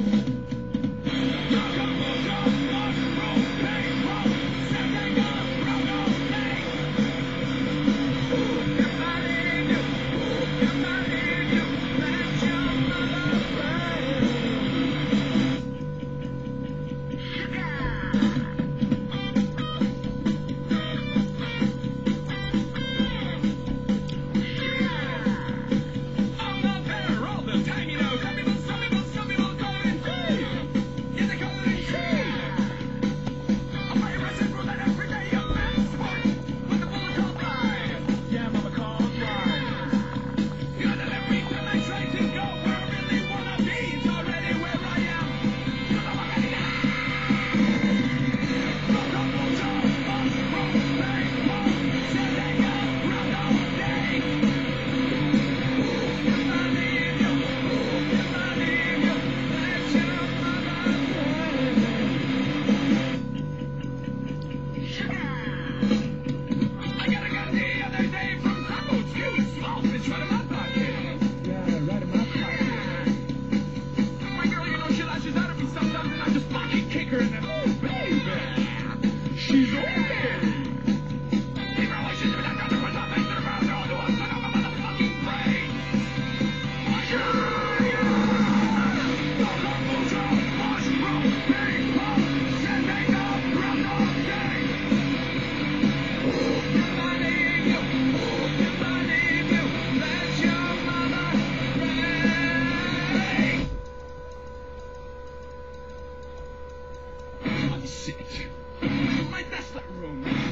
you shit. My Tesla room.